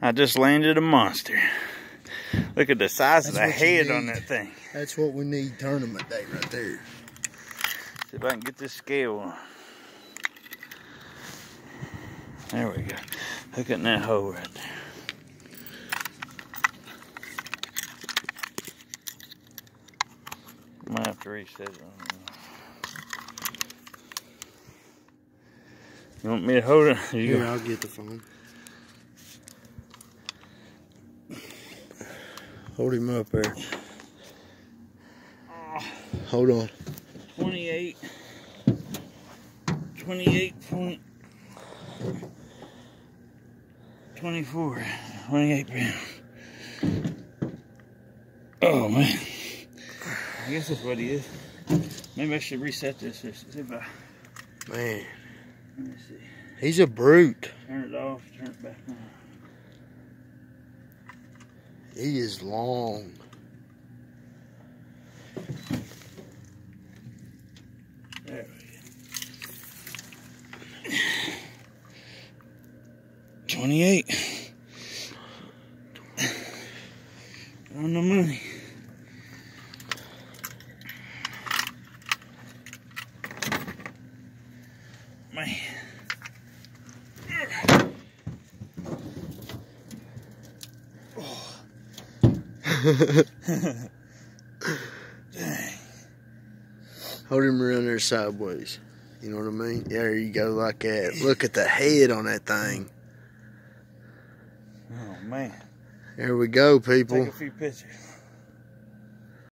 I just landed a monster. Look at the size That's of the head on that thing. That's what we need tournament day right there. See if I can get this scale on. There we go. Look at that hole right there. Might have to reset it. You want me to hold it? You Here, go. I'll get the phone. Hold him up there. Hold on. 28. 28 point. 24. 28 pounds. Oh, man. I guess that's what he is. Maybe I should reset this. See if I... Man. Let me see. He's a brute. Turn it off, turn it back on. He is long. There we go. 28. On the money. Man. Hold him around there sideways. You know what I mean? There you go, like that. Look at the head on that thing. Oh, man. There we go, people. Take a few pictures.